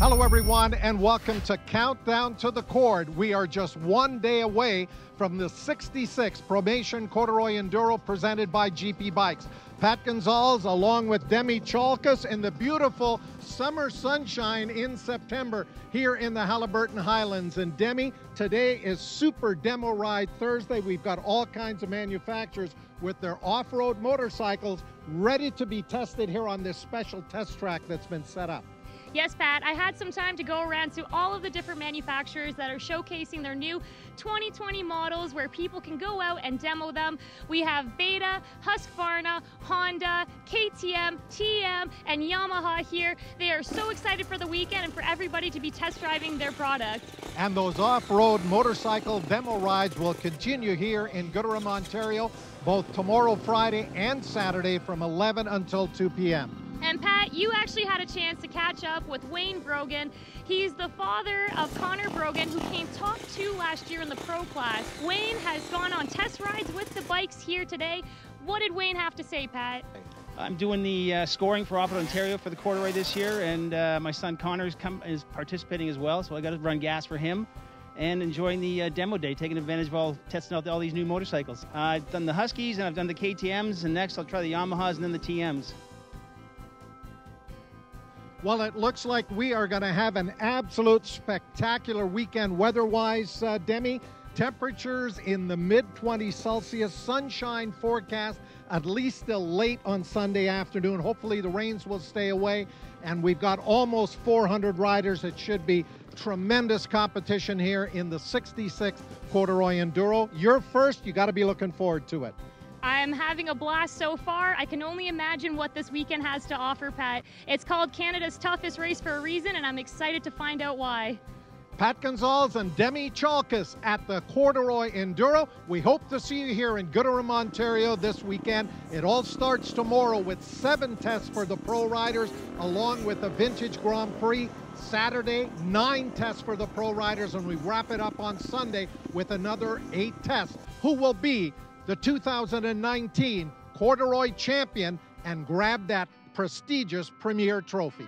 Hello, everyone, and welcome to Countdown to the Cord. We are just one day away from the 66th Probation Corduroy Enduro presented by GP Bikes. Pat Gonzalez, along with Demi Chalkas, in the beautiful summer sunshine in September here in the Haliburton Highlands. And Demi, today is Super Demo Ride Thursday. We've got all kinds of manufacturers with their off road motorcycles ready to be tested here on this special test track that's been set up. Yes, Pat, I had some time to go around to all of the different manufacturers that are showcasing their new 2020 models where people can go out and demo them. We have Beta, Husqvarna, Honda, KTM, TM, and Yamaha here. They are so excited for the weekend and for everybody to be test driving their product. And those off-road motorcycle demo rides will continue here in Gooderham, Ontario, both tomorrow, Friday, and Saturday from 11 until 2 p.m. And Pat, you actually had a chance to catch up with Wayne Brogan. He's the father of Connor Brogan, who came top two last year in the pro class. Wayne has gone on test rides with the bikes here today. What did Wayne have to say, Pat? I'm doing the uh, scoring for Off-Road Ontario for the Corduroy this year, and uh, my son Connor is, is, participating as well, so I got to run gas for him and enjoying the uh, demo day, taking advantage of all, testing out all these new motorcycles. I've done the Huskies and I've done the KTMs, and next I'll try the Yamahas and then the TMs. Well, it looks like we are going to have an absolute spectacular weekend weather-wise, uh, Demi. Temperatures in the mid 20s Celsius, sunshine forecast at least till late on Sunday afternoon. Hopefully, the rains will stay away, and we've got almost 400 riders. It should be tremendous competition here in the 66th Corduroy Enduro. You're first, you got to be looking forward to it. I'm having a blast so far. I can only imagine what this weekend has to offer, Pat. It's called Canada's toughest race for a reason, and I'm excited to find out why. Pat Gonzalez and Demi Chalkis at the Corduroy Enduro. We hope to see you here in Gooderham, Ontario this weekend. It all starts tomorrow with seven tests for the pro riders, along with the Vintage Grand Prix. Saturday, nine tests for the pro riders, and we wrap it up on Sunday with another eight tests. Who will be the 2019 Corduroy champion and grab that prestigious Premier Trophy.